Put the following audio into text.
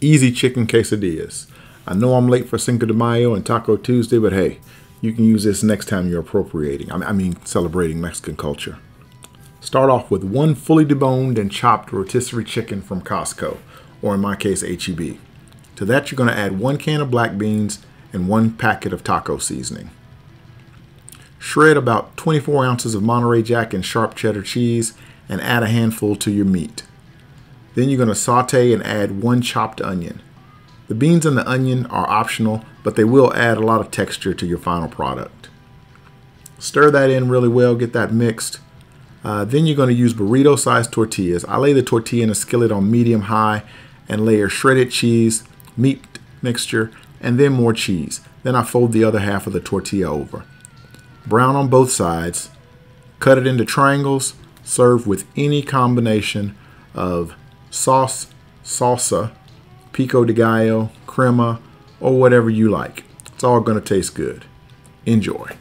easy chicken quesadillas. I know I'm late for Cinco de Mayo and Taco Tuesday, but hey, you can use this next time you're appropriating, I mean celebrating Mexican culture. Start off with one fully deboned and chopped rotisserie chicken from Costco, or in my case, HEB. To that, you're going to add one can of black beans and one packet of taco seasoning. Shred about 24 ounces of Monterey Jack and sharp cheddar cheese and add a handful to your meat. Then you're going to saute and add one chopped onion. The beans and the onion are optional, but they will add a lot of texture to your final product. Stir that in really well, get that mixed. Uh, then you're going to use burrito sized tortillas. I lay the tortilla in a skillet on medium high and layer shredded cheese, meat mixture, and then more cheese. Then I fold the other half of the tortilla over. Brown on both sides. Cut it into triangles. Serve with any combination of sauce, salsa, pico de gallo, crema, or whatever you like. It's all going to taste good. Enjoy.